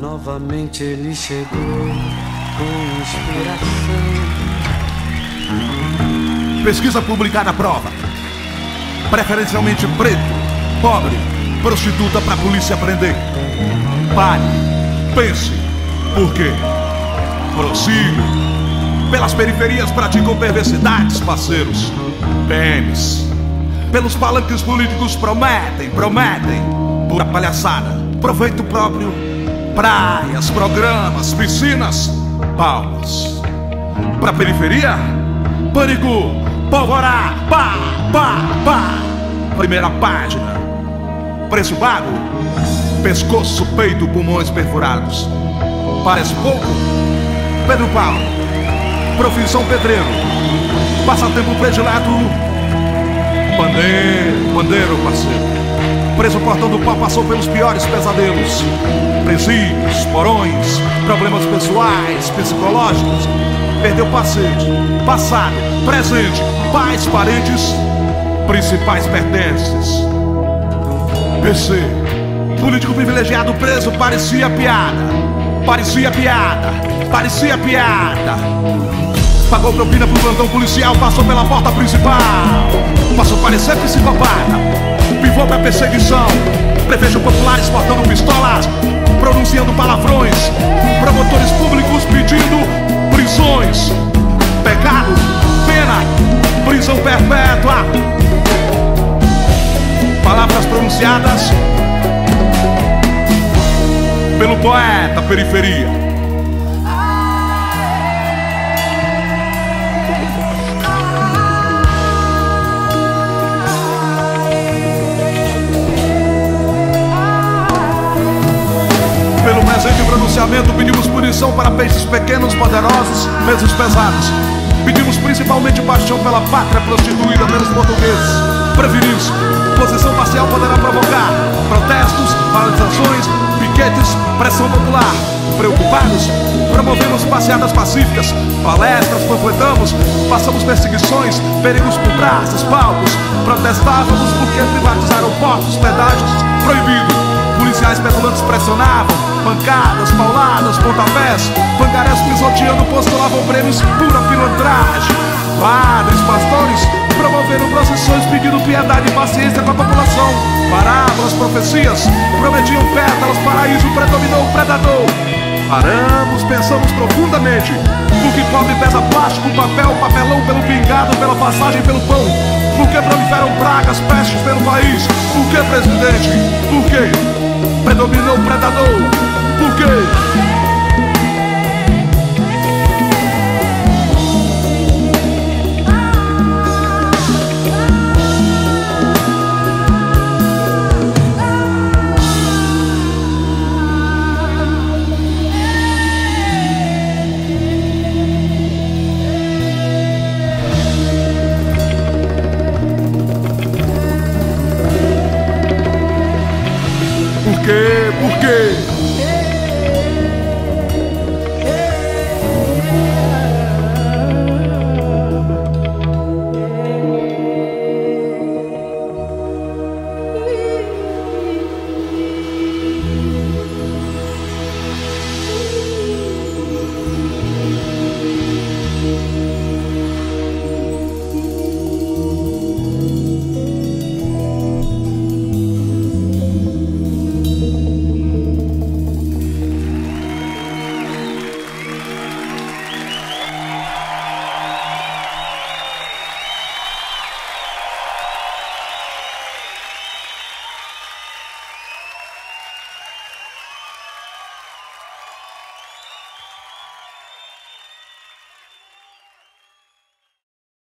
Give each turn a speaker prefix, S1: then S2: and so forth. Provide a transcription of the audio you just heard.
S1: Novamente ele chegou com inspiração.
S2: Pesquisa publicada prova. Preferencialmente preto, pobre, prostituta pra polícia prender. Pare, pense, por quê? Prossiga. Pelas periferias praticam perversidades, parceiros. PMs. Pelos palanques políticos prometem, prometem. Pura palhaçada. Proveito próprio. Praias, programas, piscinas, palmas. Pra periferia? Pânico, polvorar, pá, pá, pá. Primeira página. Preço pago. Pescoço, peito, pulmões perfurados. Parece pouco? Pedro Paulo. Profissão pedreiro. Passatempo predileto. Pandeiro, pandeiro, parceiro. Preso portando pau passou pelos piores pesadelos. Presídios, porões, problemas pessoais, psicológicos. Perdeu paciente, passado, presente, pais, parentes, principais pertences. PC, político privilegiado preso parecia piada. Parecia piada, parecia piada. Pagou propina pro plantão policial, passou pela porta principal. Passou parecer psicopata. Pivô pra perseguição. Prefeito populares portando pistolas, pronunciando palavrões. Promotores públicos pedindo prisões. Pecado, pena, prisão perpétua. Palavras pronunciadas pelo poeta periferia. Punição para peixes pequenos, poderosos, pesos pesados. Pedimos principalmente paixão pela pátria prostituída pelos portugueses. Prevenir-se, posição parcial poderá provocar protestos, paralisações, piquetes, pressão popular. Preocupados, promovemos passeadas pacíficas, palestras, panfletamos, passamos perseguições, perigos por praças, palcos. Protestávamos porque privatizaram portos, pedágios, proibido. Policiais petulantes pressionavam, pancadas, pontapés, pangarés pisoteando, postulavam prêmios, pura pilantragem. Padres, pastores, promoveram procissões pedindo piedade e paciência com a população. Parábolas, profecias, prometiam pétalas, paraíso predominou o predador. Paramos, pensamos profundamente. Por que pobre pesa plástico, papel, papelão pelo pingado, pela passagem, pelo pão? Por que proliferam pragas, pestes pelo país? Por que, presidente? Por que? Predominou o predador. quê? Por quê?